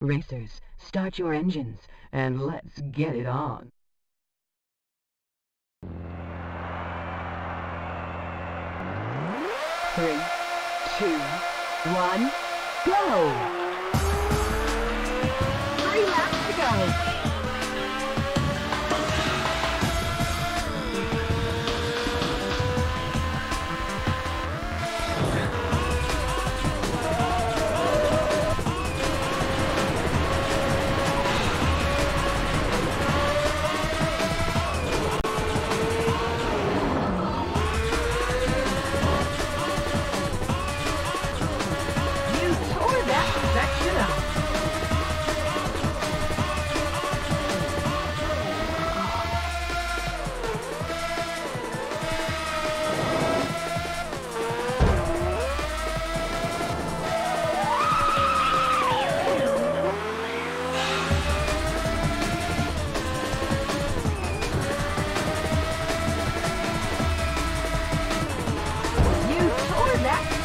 Racers, start your engines, and let's get it on. Three, two, one, go!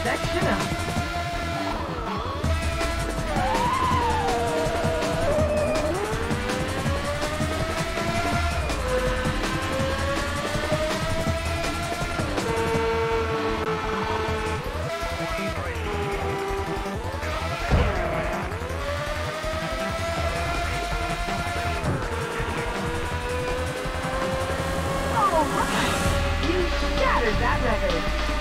That section up. Oh, you that record.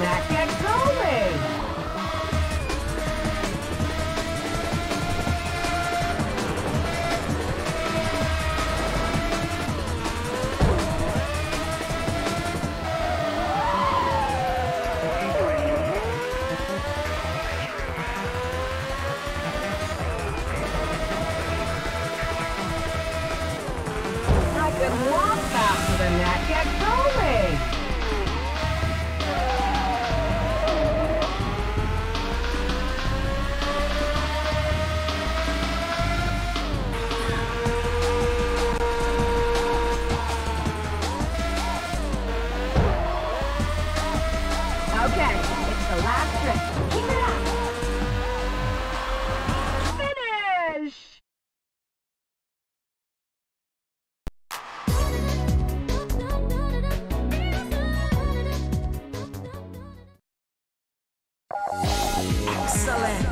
That. Get going! I could walk faster than that. Get going!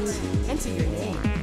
Excellent. Enter your name.